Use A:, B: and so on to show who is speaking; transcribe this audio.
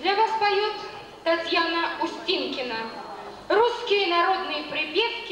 A: Для вас поет Татьяна Устинкина. Русские народные припевки